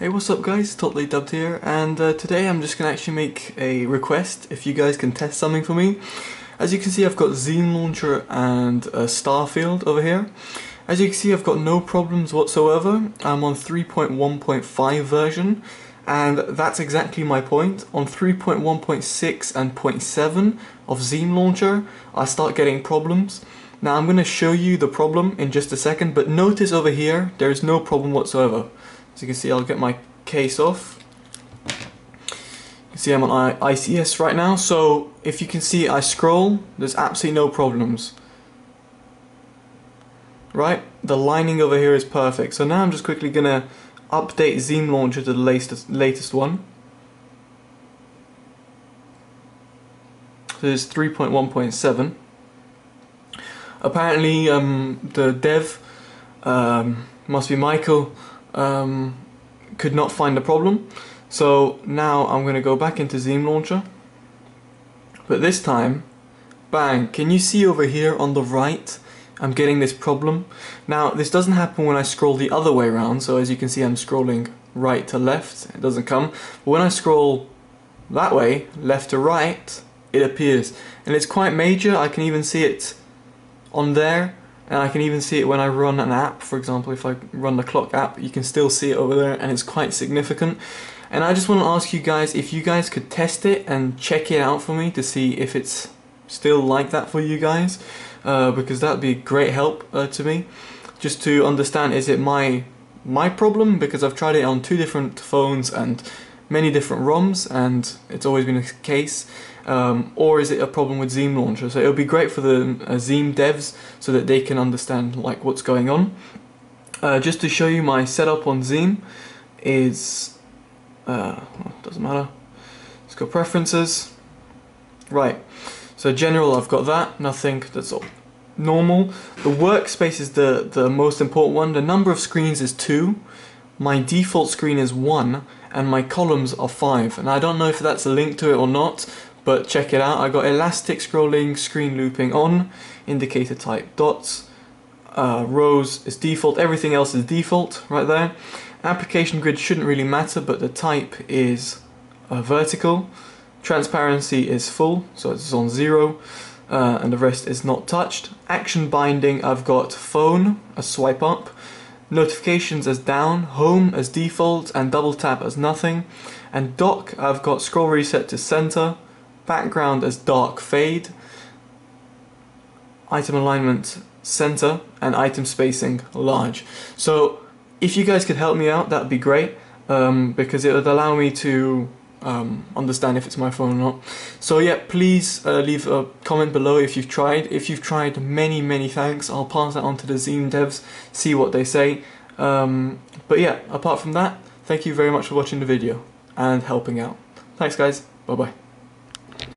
Hey what's up guys, Totally Dubbed here and uh, today I'm just going to actually make a request if you guys can test something for me. As you can see I've got Zeam Launcher and uh, Starfield over here. As you can see I've got no problems whatsoever. I'm on 3.1.5 version and that's exactly my point. On 3.1.6 and 0.7 of Zeam Launcher I start getting problems. Now I'm going to show you the problem in just a second but notice over here there is no problem whatsoever. As you can see, I'll get my case off. You can see I'm on ICS right now, so if you can see I scroll, there's absolutely no problems. Right, the lining over here is perfect. So now I'm just quickly gonna update Zeam Launcher to the latest, latest one. So is 3.1.7. Apparently, um, the dev um, must be Michael um, could not find the problem. So now I'm going to go back into Zeam Launcher. But this time, bang, can you see over here on the right, I'm getting this problem. Now this doesn't happen when I scroll the other way around, so as you can see I'm scrolling right to left, it doesn't come. But when I scroll that way, left to right, it appears. And it's quite major, I can even see it on there and I can even see it when I run an app for example if I run the clock app you can still see it over there and it's quite significant. And I just want to ask you guys if you guys could test it and check it out for me to see if it's still like that for you guys uh, because that'd be a great help uh, to me. Just to understand is it my my problem? Because I've tried it on two different phones and many different ROMs and it's always been a case um, or is it a problem with Zeam Launcher? So it'll be great for the uh, Zeam devs so that they can understand like what's going on. Uh, just to show you my setup on Zeam is, uh, doesn't matter, let's go preferences, right, so general I've got that, nothing, that's all. Normal. The workspace is the, the most important one, the number of screens is 2, my default screen is 1, and my columns are 5, and I don't know if that's a link to it or not, but check it out. I got elastic scrolling, screen looping on, indicator type dots, uh, rows is default, everything else is default right there. Application grid shouldn't really matter, but the type is uh, vertical. Transparency is full, so it's on zero, uh, and the rest is not touched. Action binding, I've got phone, a swipe up, notifications as down, home as default, and double tap as nothing. And dock, I've got scroll reset to center, background as dark fade, item alignment center, and item spacing large. So if you guys could help me out, that'd be great, um, because it would allow me to um, understand if it's my phone or not. So yeah, please uh, leave a comment below if you've tried. If you've tried, many, many thanks. I'll pass that on to the Zeam devs, see what they say. Um, but yeah, apart from that, thank you very much for watching the video and helping out. Thanks guys, bye bye.